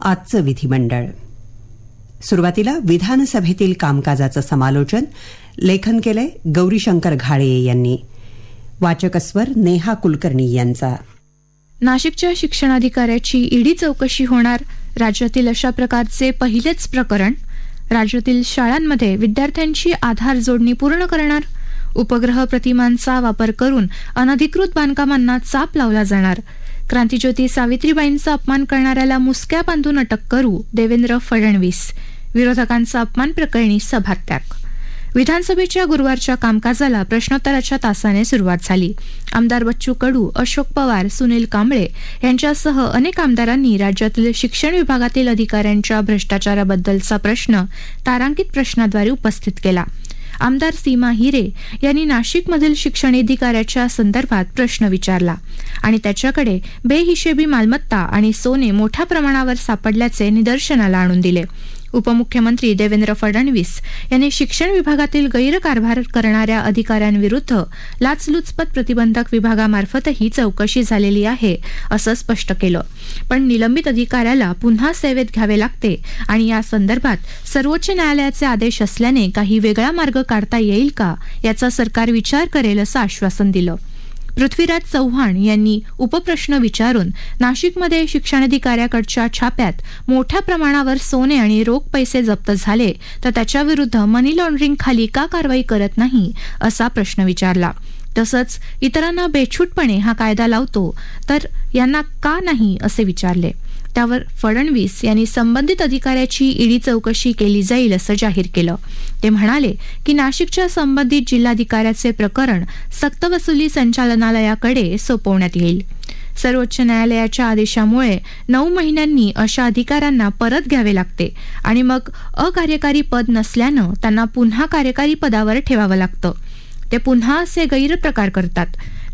आजचं विधिमंडळ. सुरुवातीला विधानसभेतील कामकाजाचं समालोचन लेखन केलंय गौरीशंकर घाळे यांनी. वाचकस्वर नेहा कुलकर्णी यांचा. नाशिकच्या शिक्षणाधिकाऱ्याची ईडी चौकशी होणार राज्यातील अशा प्रकारचे पहिलेच प्रकरण राज्यातील शाळांमध्ये विद्यार्थ्यांची आधार जोडणी पूर्ण करणार उपग्रह प्रतिमांचा वापर करून अनधिकृत बांधकामांना चाप लावला जाणार क्रांतीज्योती सावित्रीबाईंचा अपमान करणाऱ्याला मुसक्या बांधून अटक करू देवेंद्र फडणवीस. विरोधकांचा अपमान प्रकरणी सभात्याग. विधानसभेच्या गुरुवारच्या कामकाजाला प्रश्नोत्तराच्या तासाने सुरुवात झाली. आमदार बच्चू कडू अशोक पवार सुनील कांबळे यांच्यासह अनेक आमदारांनी राज्यातील शिक्षण विभागातील अधिकाऱ्यांच्या भ्रष्टाचाराबद्दलचा प्रश्न तारांकित प्रश्नाद्वारे उपस्थित केला. आमदार सीमा हिरे यांनी नाशिकमधील शिक्षणाधिकाऱ्याच्या संदर्भात प्रश्न विचारला आणि त्याच्याकडे बेहिशेबी मालमत्ता आणि सोने मोठ्या प्रमाणावर सापडल्याचे निदर्शनाला आणून दिले. उपमुख्यमंत्री देवेंद्र फडणवीस यांनी शिक्षण विभागातील गैरकारभार करणाऱ्या अधिकाऱ्यांविरुद्ध लाचलुचपत प्रतिबंधक विभागामार्फतही चौकशी झालेली आहे असं स्पष्ट केलं. पण निलंबित अधिकाऱ्याला पुन्हा सेवेत घ्यावे लागते आणि या संदर्भात सर्वोच्च न्यायालयाचे आदेश असल्याने काही वेगळा मार्ग काढता येईल का याचा सरकार विचार करेल असं आश्वासन दिलं. पृथ्वीराज चव्हाण यांनी उपप्रश्न विचारून नाशिकमध्ये शिक्षणाधिकाऱ्याकडच्या छाप्यात मोठ्या प्रमाणावर सोने आणि रोख पैसे जप्त झाले तर त्याच्याविरुद्ध मनी लॉन्ड्रिंग खाली का कारवाई करत नाही असा प्रश्न विचारला. तसंच इतरांना बेछूटपणे हा कायदा लावतो तर यांना का नाही असे विचारले. त्यावर फडणवीस यांनी संबंधित अधिकाऱ्याची ईडी चौकशी केली जाईल असं जाहीर केलं. ते म्हणाले की नाशिकच्या संबंधित जिल्हाधिकाऱ्याचे प्रकरण सक्तवसुली संचालनालयाकडे सोपवण्यात येईल. सर्वोच्च न्यायालयाच्या आदेशामुळे नऊ महिन्यांनी अशा अधिकाऱ्यांना परत घ्यावे लागते आणि मग अकार्यकारी पद नसल्यानं त्यांना पुन्हा कार्यकारी पदावर ठेवावं लागतं. ते पुन्हा असे गैरप्रकार करतात.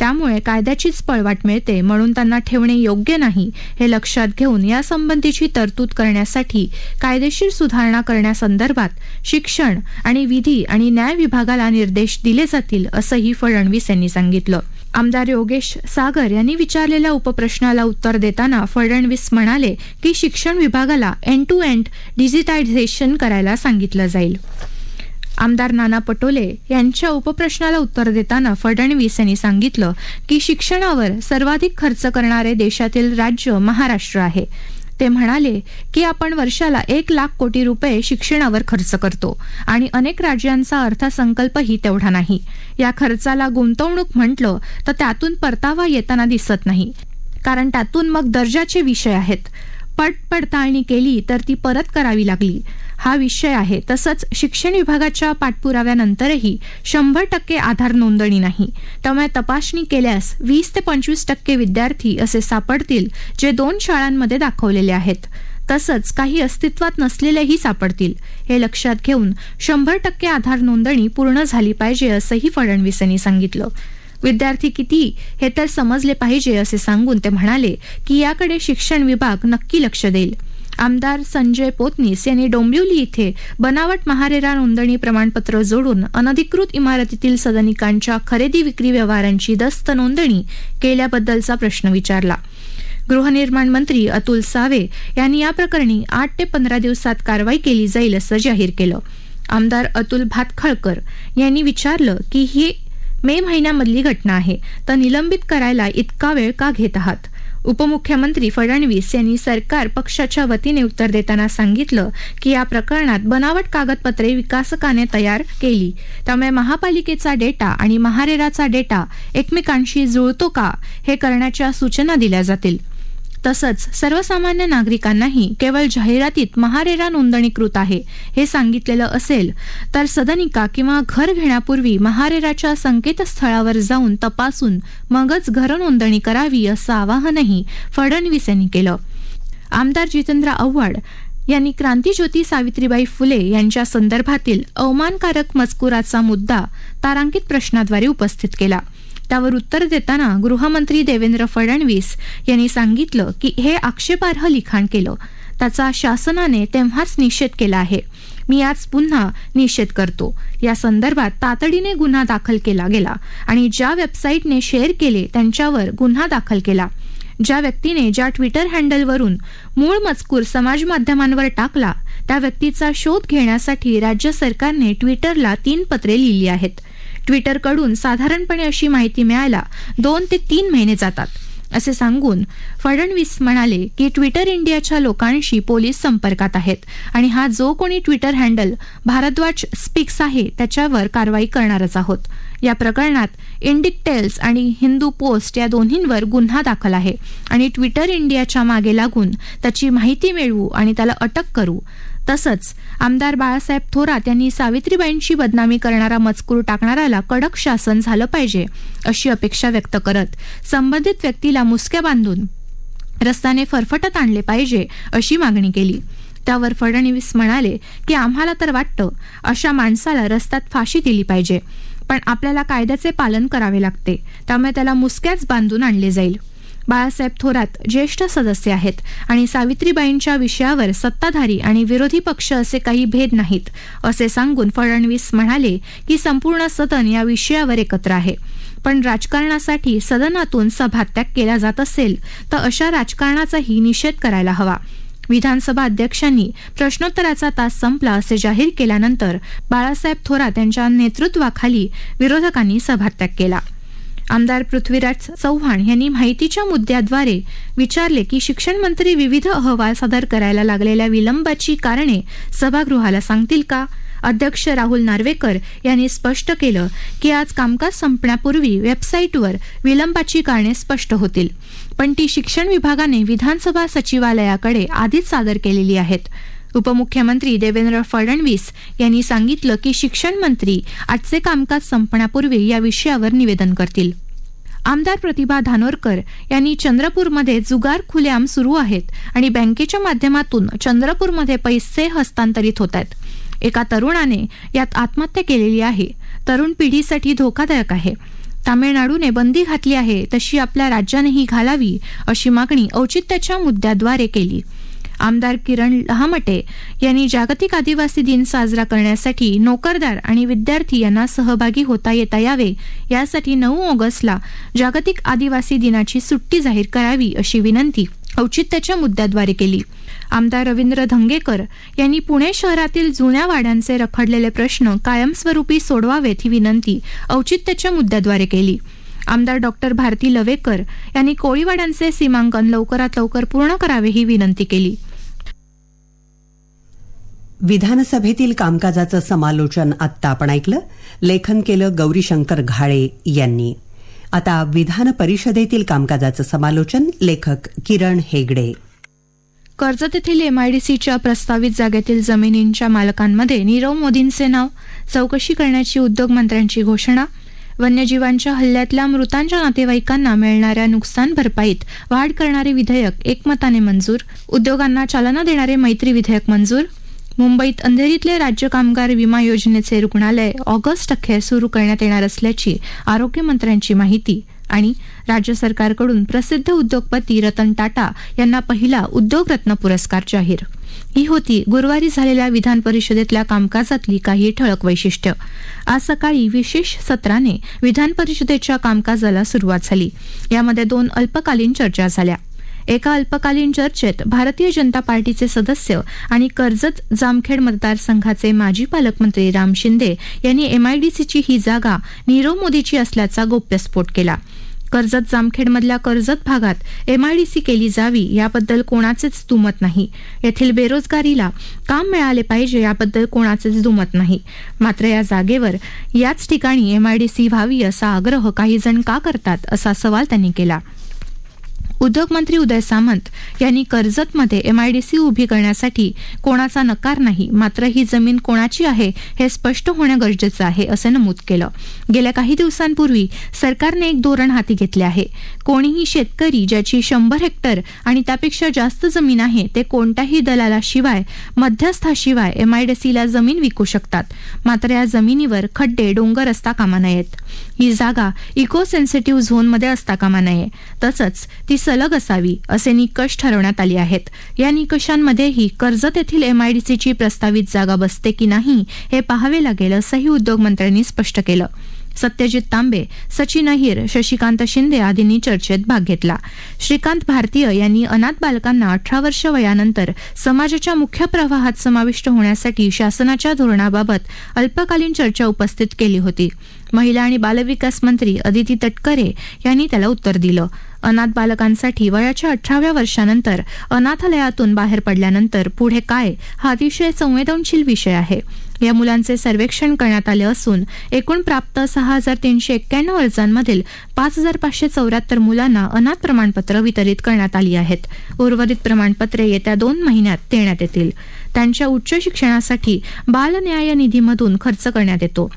त्यामुळे कायद्याचीच पळवाट मिळते म्हणून त्यांना ठेवणे योग्य नाही हे लक्षात घेऊन यासंबंधीची तरतूद करण्यासाठी कायदेशीर सुधारणा करण्यासंदर्भात शिक्षण आणि विधी आणि न्याय विभागाला निर्देश दिले जातील असंही फडणवीस यांनी सांगितलं. आमदार योगेश सागर यांनी विचारलेल्या उपप्रश्नाला उत्तर देताना फडणवीस म्हणाले की शिक्षण विभागाला एंड टू एंड डिजिटायझेशन करायला सांगितलं जाईल. आमदार नाना पटोले यांच्या उपप्रश्नाला उत्तर देताना फडणवीस यांनी सांगितलं की शिक्षणावर सर्वाधिक खर्च करणारे देशातील राज्य महाराष्ट्र आहे. ते म्हणाले की आपण वर्षाला एक लाख कोटी रुपये शिक्षणावर खर्च करतो आणि अनेक राज्यांचा अर्थसंकल्पही तेवढा नाही. या खर्चाला गुंतवणूक म्हटलं तर त्यातून परतावा येताना दिसत नाही. कारण त्यातून मग दर्जाचे विषय आहेत. पट पडताळणी केली तर ती परत करावी लागली. हा विषय आहे. तसंच शिक्षण विभागाच्या पाठपुराव्यानंतरही शंभर टक्के आधार नोंदणी नाही. त्यामुळे तपासणी केल्यास वीस ते पंचवीस टक्के विद्यार्थी असे सापडतील जे दोन शाळांमध्ये दाखवलेले आहेत. तसंच काही अस्तित्वात नसलेलेही सापडतील. हे लक्षात घेऊन शंभर टक्के आधार नोंदणी पूर्ण झाली पाहिजे असंही फडणवीस यांनी सांगितलं. विद्यार्थी किती हे तर समजले पाहिजे असे सांगून ते म्हणाले की याकडे शिक्षण विभाग नक्की लक्ष देईल. आमदार संजय पोतनीस यांनी डोंबिवली इथे बनावट महारेरा नोंदणी प्रमाणपत्र जोडून अनधिकृत इमारतीतील सदनिकांच्या खरेदी विक्री व्यवहारांची दस्त नोंदणी केल्याबद्दलचा प्रश्न विचारला. गृहनिर्माण मंत्री अतुल सावे यांनी या प्रकरणी आठ ते पंधरा दिवसात कारवाई केली जाईल असं जाहीर केलं. आमदार अतुल भातखळकर यांनी विचारलं की ही मे महिन्यामधली घटना आहे तर निलंबित करायला इतका वेळ का घेत आहात? उपमुख्यमंत्री फडणवीस यांनी सरकार पक्षाच्या वतीने उत्तर देताना सांगितलं की या प्रकरणात बनावट कागदपत्रे विकासकाने तयार केली. त्यामुळे महापालिकेचा डेटा आणि महारेराचा डेटा एकमेकांशी जुळतो का हे करण्याच्या सूचना दिल्या जातील. तसंच सर्वसामान्य नागरिकांनाही केवळ जाहिरातीत महारेरा नोंदणीकृत आहे हे सांगितलेलं असेल तर सदनिका किंवा घर घेण्यापूर्वी महारेराच्या संकेतस्थळावर जाऊन तपासून मगच घर नोंदणी करावी असं आवाहनही फडणवीस यांनी केलं. आमदार जितेंद्र आव्हाड यांनी क्रांतीज्योती सावित्रीबाई फुले यांच्या संदर्भातील अवमानकारक मजकुराचा मुद्दा तारांकित प्रश्नाद्वारे उपस्थित केला. त्यावर उत्तर देताना गृहमंत्री देवेंद्र फडणवीस यांनी सांगितलं की हे आक्षेपार्ह लिखाण केलं. त्याचा शासनाने तेव्हाच निषेध केला आहे. मी आज पुन्हा निषेध करतो. या संदर्भात तातडीने गुन्हा दाखल केला गेला आणि ज्या वेबसाईटने शेअर केले त्यांच्यावर गुन्हा दाखल केला. ज्या व्यक्तीने ज्या ट्विटर हँडलवरून मूळ मजकूर समाज माध्यमांवर टाकला त्या व्यक्तीचा शोध घेण्यासाठी राज्य सरकारने ट्विटरला तीन पत्रे लिहिली आहेत. ट्विटरकडून साधारणपणे अशी माहिती मिळायला दोन ते तीन महिने जातात. असे सांगून फडणवीस म्हणाले की ट्विटर इंडियाच्या लोकांशी पोलीस संपर्कात आहेत आणि हा जो कोणी ट्विटर हँडल भारद्वाज स्पिक्स आहे त्याच्यावर कारवाई करणारच आहोत. या प्रकरणात इंडिकटेल्स आणि हिंदू पोस्ट या दोन्हींवर गुन्हा दाखल आहे आणि ट्विटर इंडियाच्या मागे लागून त्याची माहिती मिळवू आणि त्याला अटक करू. तसंच आमदार बाळासाहेब थोरात यांनी सावित्रीबाईंची बदनामी करणारा मजकूर टाकणाऱ्याला कडक शासन झालं पाहिजे अशी अपेक्षा व्यक्त करत संबंधित व्यक्तीला मुसक्या बांधून रस्त्याने फरफटत आणले पाहिजे अशी मागणी केली. त्यावर फडणवीस म्हणाले की आम्हाला तर वाटतं अशा माणसाला रस्त्यात फाशी दिली पाहिजे पण आपल्याला कायद्याचे पालन करावे लागते त्यामुळे त्याला मुसक्याच बांधून आणले जाईल. बाळासाहेब थोरात ज्येष्ठ सदस्य आहेत आणि सावित्रीबाईंच्या विषयावर सत्ताधारी आणि विरोधी पक्ष असे काही भेद नाहीत असे सांगून फडणवीस म्हणाले की संपूर्ण सदन या विषयावर एकत्र आहे. पण राजकारणासाठी सदनातून सभात्याग केला जात असेल तर अशा राजकारणाचाही निषेध करायला हवा. विधानसभा अध्यक्षांनी प्रश्नोत्तराचा तास संपला असे जाहीर केल्यानंतर बाळासाहेब थोरात यांच्या नेतृत्वाखाली विरोधकांनी सभात्याग केला. आमदार पृथ्वीराज चव्हाण यांनी माहितीच्या मुद्द्याद्वारे विचारले की शिक्षण मंत्री विविध अहवाल सादर करायला लागलेल्या विलंबाची कारणे सभागृहाला सांगतील का? अध्यक्ष राहुल नार्वेकर यांनी स्पष्ट केलं की आज कामकाज संपण्यापूर्वी वेबसाईटवर विलंबाची कारणे स्पष्ट होतील. पण ती शिक्षण विभागाने विधानसभा सचिवालयाकडे आधीच सादर केलेली आहेत. उपमुख्यमंत्री देवेंद्र फडणवीस यांनी सांगितलं की शिक्षण मंत्री आजचे कामकाज संपण्यापूर्वी या विषयावर निवेदन करतील. आमदार प्रतिभा धानोरकर यांनी चंद्रपूरमध्ये जुगार खुलेआम सुरू आहेत आणि बँकेच्या माध्यमातून चंद्रपूरमध्ये पैसे हस्तांतरित होत आहेत. एका तरुणाने यात आत्महत्या केलेली आहे. तरुण पिढीसाठी धोकादायक आहे. तामिळनाडूने बंदी घातली आहे तशी आपल्या राज्यानेही घालावी अशी मागणी औचित्याच्या मुद्द्याद्वारे केली. आमदार किरण लहामटे यांनी जागतिक आदिवासी दिन साजरा करण्यासाठी नोकरदार आणि विद्यार्थी यांना सहभागी होता येता यावे. यासाठी नऊ ऑगस्टला जागतिक आदिवासी दिनाची सुट्टी जाहीर करावी अशी विनंती औचित्याच्या मुद्द्याद्वारे केली. आमदार रवींद्र धंगेकर यांनी पुणे शहरातील जुन्या वाड्यांचे रखडलेले प्रश्न कायमस्वरूपी सोडवावेत ही विनंती औचित्याच्या मुद्द्याद्वारे केली. आमदार डॉक्टर भारती लवेकर यांनी कोळीवाड्यांचे सीमांकन लवकरात लवकर पूर्ण करावे ही विनंती केली. विधानसभेतील कामकाजाचं समालोचन आत्ता आपण ऐकलं. लेखन केलं गौरीशंकर घाळे यांनी. आता विधान परिषदेतील कामकाजाचं समालोचन लेखक किरण हेगडे. कर्जत येथील एमआयडीसीच्या प्रस्तावित जागेतील जमिनींच्या मालकांमध्ये नीरव मोदींचे नाव चौकशी करण्याची उद्योगमंत्र्यांची घोषणा वन्यजीवांच्या हल्ल्यातल्या मृतांच्या नातेवाईकांना मिळणाऱ्या नुकसान भरपाईत वाढ करणारे विधेयक एकमताने मंजूर उद्योगांना चालना देणारे मैत्री विधेयक मंजूर मुंबईत अंधेरीतले राज्य कामगार विमा योजनेचे रुग्णालय ऑगस्ट अखेर सुरू करण्यात येणार असल्याची आरोग्यमंत्र्यांची माहिती आणि राज्य सरकारकडून प्रसिद्ध उद्योगपती रतन टाटा यांना पहिला उद्योग रत्न पुरस्कार जाहीर. ही होती गुरुवारी झालेल्या विधान परिषदेतल्या कामकाजातली काही ठळक वैशिष्ट्य. आज सकाळी विशेष सत्राने विधान परिषदेच्या कामकाजाला सुरुवात झाली. यामध्ये दोन अल्पकालीन चर्चा झाल्या. एका अल्पकालीन चर्चेत भारतीय जनता पार्टीचे सदस्य आणि कर्जत जामखेड मतदारसंघाचे माजी पालकमंत्री राम शिंदे यांनी एमआयडीसीची ही जागा नीरव मोदीची असल्याचा गोप्यस्फोट केला. कर्जत जामखेडमधल्या कर्जत भागात एमआयडीसी केली जावी याबद्दल कोणाचेच दुमत नाही. येथील बेरोजगारीला काम मिळाले पाहिजे याबद्दल कोणाचेच दुमत नाही. मात्र या जागेवर याच ठिकाणी एमआयडीसी व्हावी असा आग्रह काही जण का करतात असा सवाल त्यांनी केला. उद्योगमंत्री उदय सामंत यांनी कर्जतमध्ये एमआयडीसी उभी करण्यासाठी कोणाचा नकार नाही मात्र ही जमीन कोणाची आहे हे स्पष्ट होणं गरजेचं आहे असं नमूद केलं. गेल्या काही दिवसांपूर्वी सरकारने एक धोरण हाती घेतले आहे. कोणीही शेतकरी ज्याची शंभर हेक्टर आणि त्यापेक्षा जास्त जमीन आहे ते कोणत्याही दलालाशिवाय मध्यस्थाशिवाय एमआयडीसीला जमीन विकू शकतात. मात्र या जमिनीवर खड्डे डोंगर असता कामा नयेत. ही जागा इको सेन्सिटिव्ह झोनमध्ये असता कामा नये. तसंच ती सलग असावी असे निकष ठरवण्यात आले आहेत. या निकषांमध्येही कर्जत येथील एमआयडीसीची प्रस्तावित जागा बसते की नाही हे पाहावे लागेल असंही उद्योगमंत्र्यांनी स्पष्ट केलं. सत्यजित तांबे सचिन अहिर शशिकांत शिंदे आदींनी चर्चेत भाग घेतला. श्रीकांत भारतीय यांनी अनाथ बालकांना अठरा वर्ष वयानंतर समाजाच्या मुख्य प्रवाहात समाविष्ट होण्यासाठी शासनाच्या धोरणाबाबत अल्पकालीन चर्चा उपस्थित केली होती. महिला आणि बालविकास मंत्री अदिती तटकरे यांनी त्याला उत्तर दिलं. अनाथ बालकांसाठी वयाच्या अठराव्या वर्षानंतर अनाथालयातून बाहेर पडल्यानंतर पुढे काय हा अतिशय संवेदनशील विषय आहे. या मुलांचे सर्वेक्षण करण्यात आले असून एकूण प्राप्त सहा हजार तीनशे एक्क्याण्णव अर्जांमधील पाच हजार पाचशे चौऱ्याहत्तर मुलांना अनाथ प्रमाणपत्र वितरित करण्यात आली आहेत. उर्वरित प्रमाणपत्रे येत्या दोन महिन्यात देण्यात येतील. त्यांच्या उच्च शिक्षणासाठी बालन्याय निधीमधून खर्च करण्यात येतो.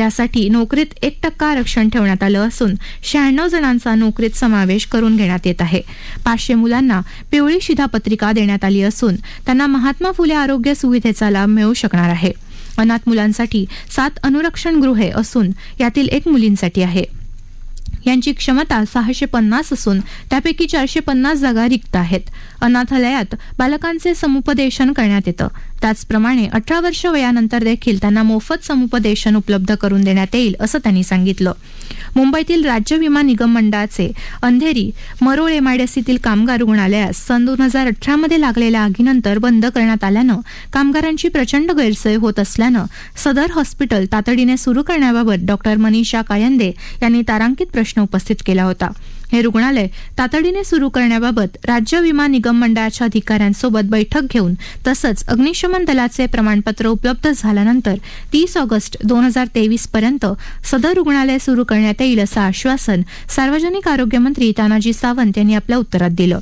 त्यासाठी नोकरीत एक टक्का आरक्षण ठेवण्यात आलं असून शहाण्णव जणांचा नोकरीत समावेश करून घेण्यात येत आहे. पाचशे मुलांना पिवळी शिधापत्रिका देण्यात आली असून त्यांना महात्मा फुले आरोग्य सुविधेचा लाभ मिळू शकणार आहे. अनाथ मुलांसाठी सात अनुरक्षण गृहे असून यातील एक मुलींसाठी आहे. यांची क्षमता सहाशे पन्नास असून त्यापैकी चारशे पन्नास जागा रिक्त आहेत. अनाथालयात बालकांचे समुपदेशन करण्यात येतं. त्याचप्रमाणे अठरा वर्ष वयानंतर देखील त्यांना मोफत समुपदेशन उपलब्ध करून देण्यात येईल असं त्यांनी सांगितलं. मुंबईतील राज्य विमा निगम मंडळाचे अंधेरी मरोळ एमआयडीसीतील कामगार रुग्णालयास सन दोन हजार अठरामध्ये लागलेल्या आगीनंतर बंद करण्यात आल्यानं कामगारांची प्रचंड गैरसोय होत असल्यानं सदर हॉस्पिटल तातडीने सुरू करण्याबाबत डॉक्टर मनीषा कायंदे यांनी तारांकित प्रश्न उपस्थित केला होता. हे रुग्णालय तातडीने सुरू करण्याबाबत राज्य विमा निगम मंडळाच्या अधिकाऱ्यांसोबत बैठक घेऊन तसंच अग्निशमन दलाचे प्रमाणपत्र उपलब्ध झाल्यानंतर तीस ऑगस्ट दोन हजार तेवीस पर्यंत सदर रुग्णालय सुरू करण्यात येईल असं आश्वासन सार्वजनिक आरोग्य मंत्री तानाजी सावंत यांनी आपल्या उत्तरात दिलं.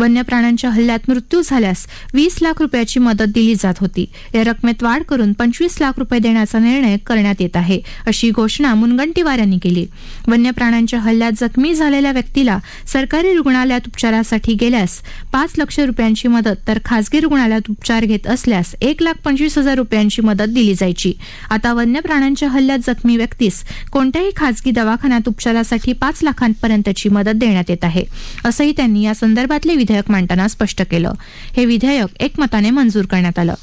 वन्य प्राण्यांच्या हल्ल्यात मृत्यू झाल्यास वीस लाख रुपयाची मदत दिली जात होती. या रकमेत वाढ करून पंचवीस लाख रुपये देण्याचा निर्णय करण्यात येत आहे अशी घोषणा मुनगंटीवार यांनी केली. वन्य प्राण्यांच्या हल्ल्यात जखमी झालेल्या व्यक्तीला सरकारी रुग्णालयात उपचारासाठी गेल्यास पाच लक्ष रुपयांची मदत तर खासगी रुग्णालयात उपचार घेत असल्यास एक लाख पंचवीस हजार रुपयांची मदत दिली जायची. आता वन्य प्राण्यांच्या हल्ल्यात जखमी व्यक्तीस कोणत्याही खासगी दवाखान्यात उपचारासाठी पाच लाखांपर्यंतची मदत देण्यात येत आहे असंही त्यांनी या संदर्भातले विधेयक मांडताना स्पष्ट केलं. हे विधेयक एकमताने मंजूर करण्यात आलं.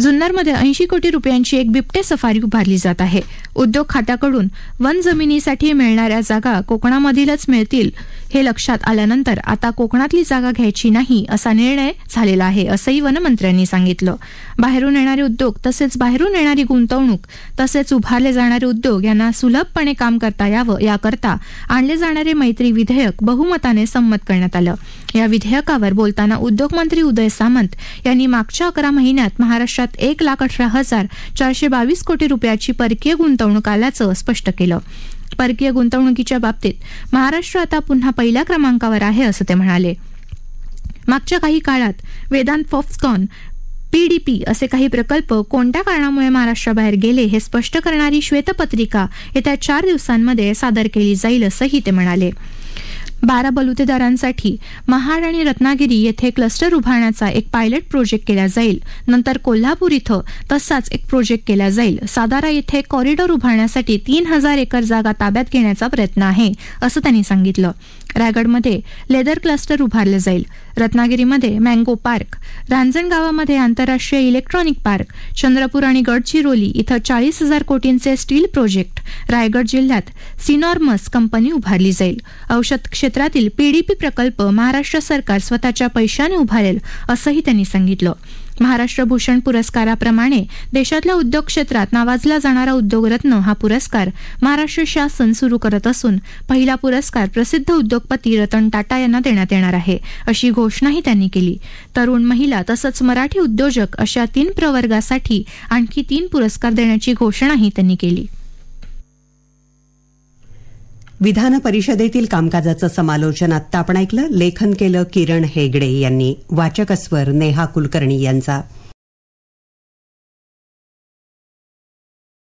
जुन्नरमध्ये ऐंशी कोटी रुपयांची एक बिबटे सफारी उभारली जात आहे. उद्योग खात्याकडून वन जमिनीसाठी मिळणाऱ्या जागा कोकणामधीलच मिळतील हे लक्षात आल्यानंतर आता कोकणातली जागा घ्यायची नाही असा निर्णय झालेला आहे असंही वनमंत्र्यांनी सांगितलं. बाहेरून येणारे उद्योग तसेच बाहेरून येणारी गुंतवणूक तसेच उभारले जाणारे उद्योग यांना सुलभपणे काम करता यावं याकरता आणले जाणारे मैत्री विधेयक बहुमताने संमत करण्यात आलं. या विधेयकावर बोलताना उद्योगमंत्री उदय सामंत यांनी मागच्या अकरा महिन्यात महाराष्ट्रात एक लाख अठरा हजार चारशे बावीस कोटी रुपयाची परकीय गुंतवणूक आल्याचं स्पष्ट केलं. परकीय गुंतवणुकीच्या बाबतीत महाराष्ट्र आता पुन्हा पहिल्या क्रमांकावर आहे असं ते म्हणाले. मागच्या काही काळात वेदांत फॉक्सकॉन पीडीपी असे काही प्रकल्प कोणत्या कारणामुळे महाराष्ट्राबाहेर गेले हे स्पष्ट करणारी श्वेतपत्रिका येत्या चार दिवसांमध्ये सादर केली जाईल असंही ते म्हणाले. बारा बलुतेदारांसाठी महाड आणि रत्नागिरी येथे क्लस्टर उभारण्याचा एक पायलट प्रोजेक्ट केला जाईल. नंतर कोल्हापूर इथं तसाच एक प्रोजेक्ट केला जाईल. सातारा येथे कॉरिडॉर उभारण्यासाठी तीन हजार एकर जागा ताब्यात घेण्याचा प्रयत्न आहे असं त्यांनी सांगितलं. रायगडमध्ये लेदर क्लस्टर उभारलं जाईल. रत्नागिरीमध्ये मँगो पार्क रांजणगावामध्ये आंतरराष्ट्रीय इलेक्ट्रॉनिक पार्क चंद्रपूर आणि गडचिरोली इथं चाळीस हजार कोटींचे स्टील प्रोजेक्ट रायगड जिल्ह्यात सिनॉर्मस कंपनी उभारली जाईल. औषध क्षेत्र क्षेत्रातील पीडीपी प्रकल्प महाराष्ट्र सरकार स्वतःच्या पैशाने उभारेल असंही त्यांनी सांगितलं. महाराष्ट्र भूषण पुरस्काराप्रमाणे देशातल्या उद्योग क्षेत्रात नावाजला जाणारा उद्योगरत्न हा पुरस्कार महाराष्ट्र शासन सुरू करत असून पहिला पुरस्कार प्रसिद्ध उद्योगपती रतन टाटा यांना देण्यात येणार आहे अशी घोषणाही त्यांनी केली. तरुण महिला तसंच मराठी उद्योजक अशा तीन प्रवर्गासाठी आणखी तीन पुरस्कार देण्याची घोषणाही त्यांनी केली. विधान परिषदेतील कामकाजाचं समालोचन आत्ता आपण ऐकलं. लेखन केलं किरण हेगडे यांनी. वाचकस्वर नेहा कुलकर्णी यांचा.